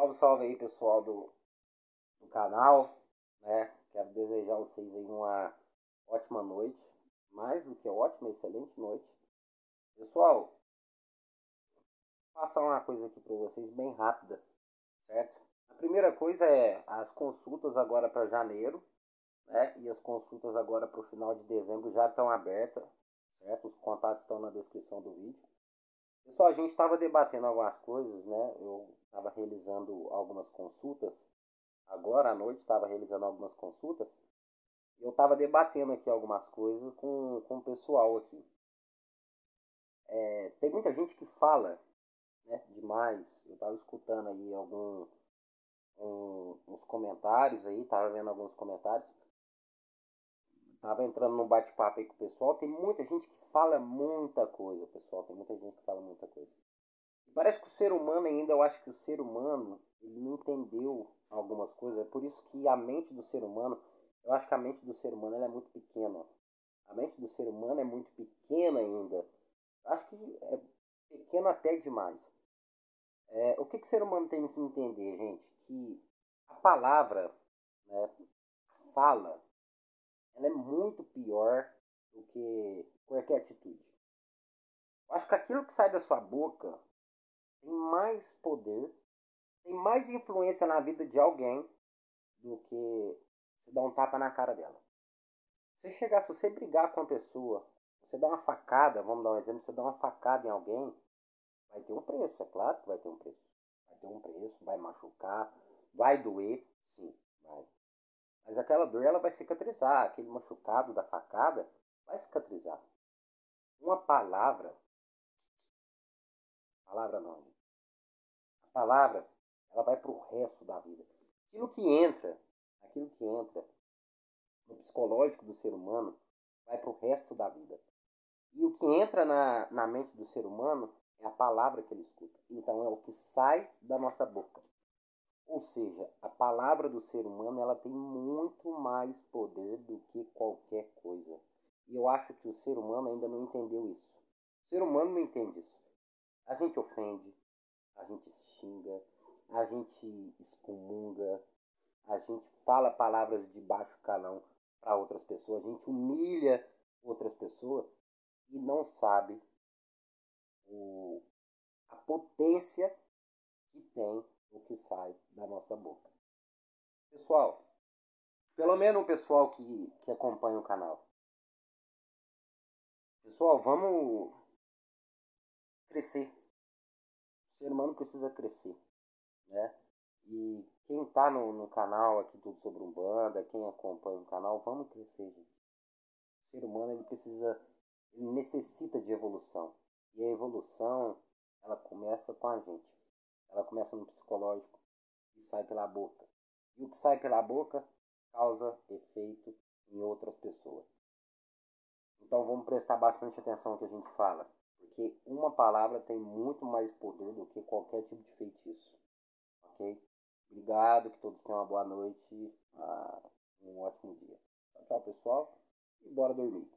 Salve, salve aí pessoal do, do canal, né? Quero desejar a vocês aí uma ótima noite, mais do que ótima, excelente noite. Pessoal, vou passar uma coisa aqui para vocês bem rápida, certo? A primeira coisa é as consultas agora para janeiro, né? E as consultas agora para o final de dezembro já estão abertas, certo? Os contatos estão na descrição do vídeo. Pessoal, a gente estava debatendo algumas coisas, né? Eu estava realizando algumas consultas. Agora à noite estava realizando algumas consultas. Eu estava debatendo aqui algumas coisas com, com o pessoal aqui. É, tem muita gente que fala né, demais. Eu estava escutando aí algum, um, uns comentários aí, estava vendo alguns comentários. Tava entrando num bate-papo aí com o pessoal. Tem muita gente que fala muita coisa, pessoal. Tem muita gente que fala muita coisa. Parece que o ser humano ainda, eu acho que o ser humano, ele não entendeu algumas coisas. É por isso que a mente do ser humano, eu acho que a mente do ser humano é muito pequena. A mente do ser humano é muito pequena ainda. Acho que é pequena até demais. É, o que, que o ser humano tem que entender, gente? Que a palavra, né, fala, ela é muito pior do que qualquer atitude. Eu acho que aquilo que sai da sua boca tem mais poder, tem mais influência na vida de alguém do que você dar um tapa na cara dela. Se chegar, se você brigar com a pessoa, você dá uma facada, vamos dar um exemplo, você dá uma facada em alguém, vai ter um preço, é claro que vai ter um preço. Vai ter um preço, vai machucar, vai doer, sim, vai. Aquela dor ela vai cicatrizar, aquele machucado da facada vai cicatrizar. Uma palavra, palavra não, a palavra ela vai para o resto da vida. Aquilo que entra, aquilo que entra no psicológico do ser humano vai para o resto da vida. E o que entra na, na mente do ser humano é a palavra que ele escuta. Então é o que sai da nossa boca. Ou seja, a palavra do ser humano ela tem muito mais poder do que qualquer coisa. E eu acho que o ser humano ainda não entendeu isso. O ser humano não entende isso. A gente ofende, a gente xinga, a gente excomunga, a gente fala palavras de baixo calão para outras pessoas, a gente humilha outras pessoas e não sabe o, a potência que tem o que sai da nossa boca. Pessoal, pelo menos o pessoal que, que acompanha o canal. Pessoal, vamos crescer. O ser humano precisa crescer, né? E quem tá no, no canal aqui tudo sobre Umbanda, quem acompanha o canal, vamos crescer, gente. O ser humano ele precisa, ele necessita de evolução. E a evolução, ela começa com a gente. Ela começa no psicológico e sai pela boca. E o que sai pela boca causa efeito em outras pessoas. Então vamos prestar bastante atenção no que a gente fala. Porque uma palavra tem muito mais poder do que qualquer tipo de feitiço. Ok? Obrigado, que todos tenham uma boa noite. Ah, um ótimo dia. Tchau, tchau pessoal. E bora dormir.